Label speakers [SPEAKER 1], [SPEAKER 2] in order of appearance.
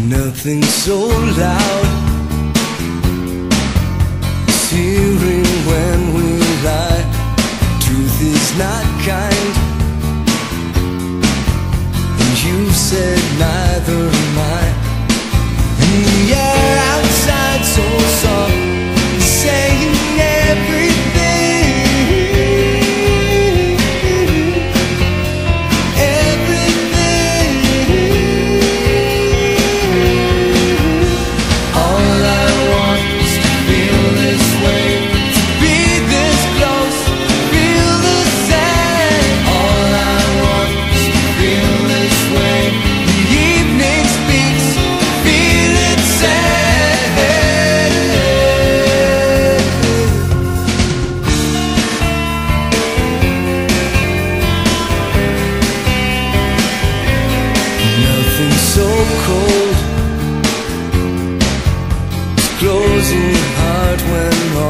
[SPEAKER 1] Nothing so loud as hearing when we lie. Truth is not kind, and you said neither am I. so cold. As closing heart when